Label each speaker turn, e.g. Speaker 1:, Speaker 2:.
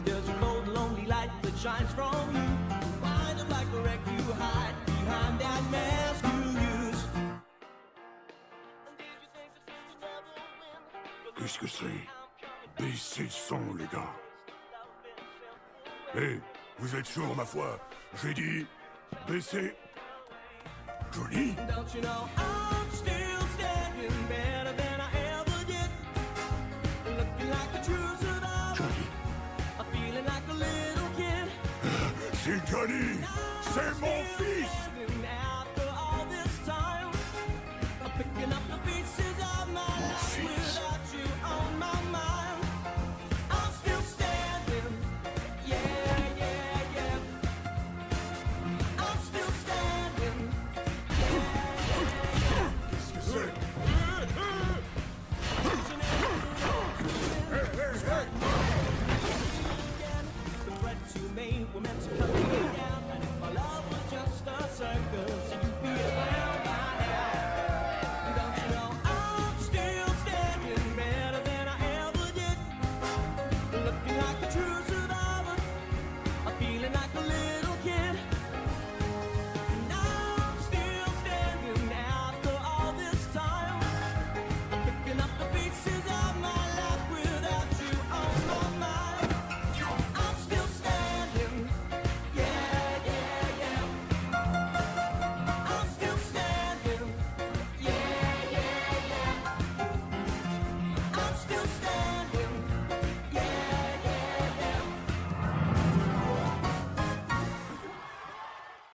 Speaker 1: And there's a cold, lonely light that shines from you. Find him like the wreck you hide behind that mask you use.
Speaker 2: Qu'est-ce que c'est? Baissez le son, les gars.
Speaker 1: Hé, hey,
Speaker 2: vous êtes sourds, ma foi. J'ai dit, baissez. Joli.
Speaker 1: Don't you know I
Speaker 2: J'ai gagné
Speaker 1: C'est mon fils. to me. We're meant to come together. down. And if my love was just a